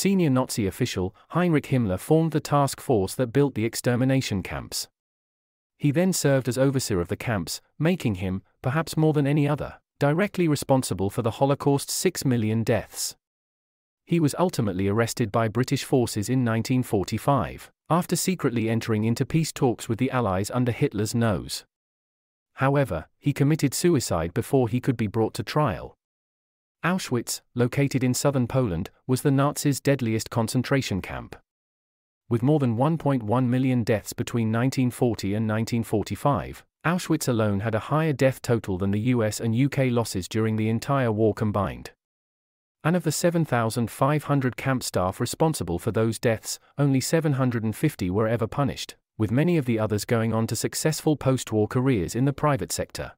Senior Nazi official, Heinrich Himmler formed the task force that built the extermination camps. He then served as overseer of the camps, making him, perhaps more than any other, directly responsible for the Holocaust's six million deaths. He was ultimately arrested by British forces in 1945, after secretly entering into peace talks with the Allies under Hitler's nose. However, he committed suicide before he could be brought to trial. Auschwitz, located in southern Poland, was the Nazis' deadliest concentration camp. With more than 1.1 million deaths between 1940 and 1945, Auschwitz alone had a higher death total than the US and UK losses during the entire war combined. And of the 7,500 camp staff responsible for those deaths, only 750 were ever punished, with many of the others going on to successful post war careers in the private sector.